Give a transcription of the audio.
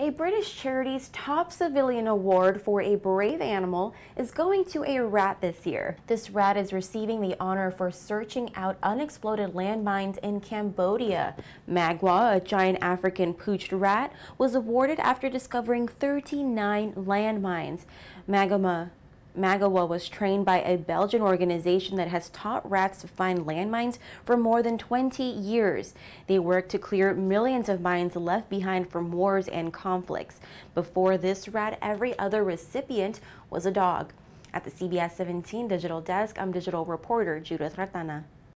A British charity's top civilian award for a brave animal is going to a rat this year. This rat is receiving the honor for searching out unexploded landmines in Cambodia. Magawa, a giant African pouched rat, was awarded after discovering 39 landmines. Magawa Magawa was trained by a Belgian organization that has taught rats to find landmines for more than 20 years. They work to clear millions of mines left behind from wars and conflicts. Before this rat, every other recipient was a dog. At the CBS 17 digital desk, I'm digital reporter Judith Ratana.